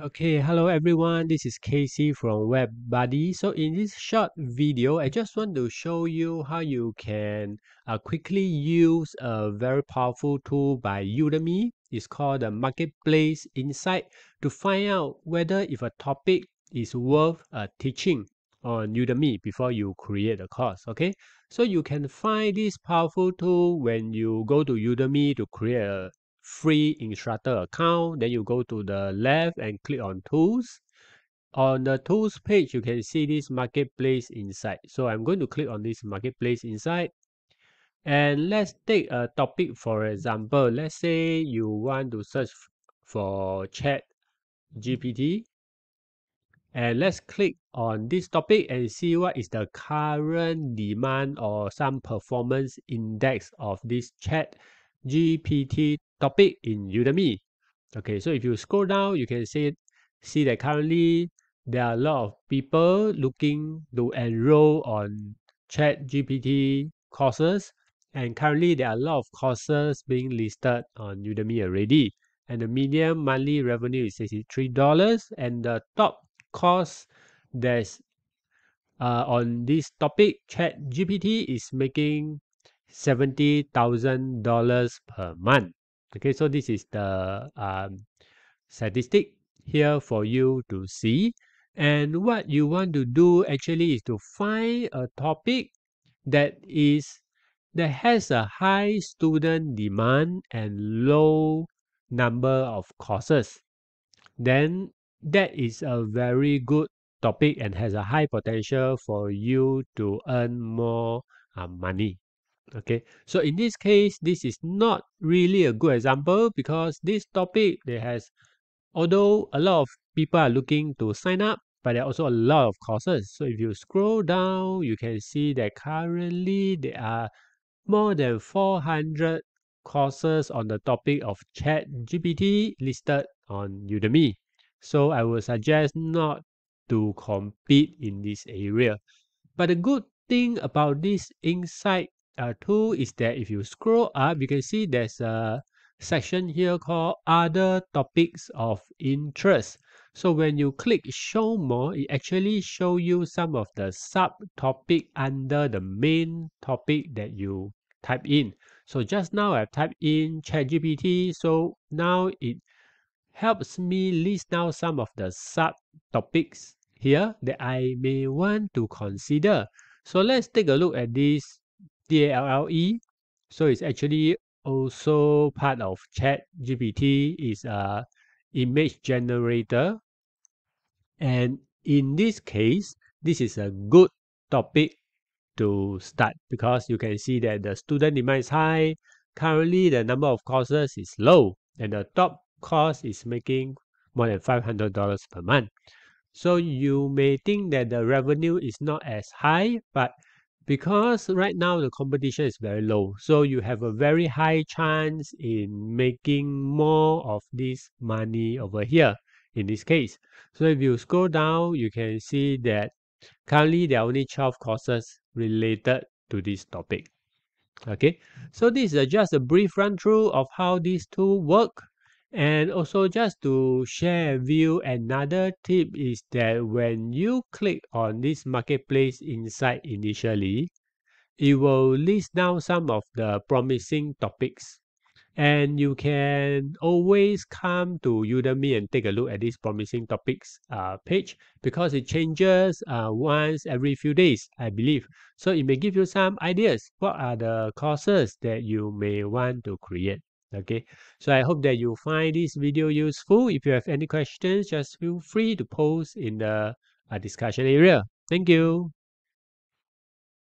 Okay, hello everyone. This is KC from WebBuddy. So in this short video, I just want to show you how you can uh, quickly use a very powerful tool by Udemy. It's called the Marketplace Insight to find out whether if a topic is worth uh, teaching on Udemy before you create a course. Okay, so you can find this powerful tool when you go to Udemy to create a free instructor account. Then you go to the left and click on tools. On the tools page, you can see this marketplace insight. So I'm going to click on this marketplace insight. And let's take a topic for example. Let's say you want to search for chat GPT. And let's click on this topic and see what is the current demand or some performance index of this chat GPT topic in Udemy. Okay, so if you scroll down, you can see see that currently there are a lot of people looking to enroll on Chat GPT courses, and currently there are a lot of courses being listed on Udemy already. And the median monthly revenue is $63, and the top course that's uh, on this topic, Chat GPT is making $70,000 per month. Okay, so this is the um, statistic here for you to see. And what you want to do actually is to find a topic that is that has a high student demand and low number of courses. Then that is a very good topic and has a high potential for you to earn more uh, money okay so in this case this is not really a good example because this topic there has although a lot of people are looking to sign up but there are also a lot of courses. So if you scroll down you can see that currently there are more than 400 courses on the topic of chat gpt listed on udemy. So i would suggest not to compete in this area. But the good thing about this insight uh, tool is that if you scroll up, you can see there's a section here called other topics of interest. So when you click show more, it actually show you some of the subtopic under the main topic that you type in. So just now I've typed in ChatGPT. So now it helps me list down some of the subtopics here that I may want to consider. So let's take a look at this DALL-E. So it's actually also part of Chat GPT is a image generator. And in this case, this is a good topic to start because you can see that the student demand is high. Currently, the number of courses is low and the top course is making more than $500 per month. So you may think that the revenue is not as high, but because right now the competition is very low so you have a very high chance in making more of this money over here in this case. So if you scroll down you can see that currently there are only 12 courses related to this topic. Okay so this is just a brief run through of how these two work and also just to share with you another tip is that when you click on this marketplace insight initially, it will list down some of the promising topics. And you can always come to Udemy and take a look at this promising topics uh, page because it changes uh, once every few days, I believe. So it may give you some ideas. What are the courses that you may want to create? Okay so i hope that you find this video useful. If you have any questions just feel free to post in the uh, discussion area. Thank you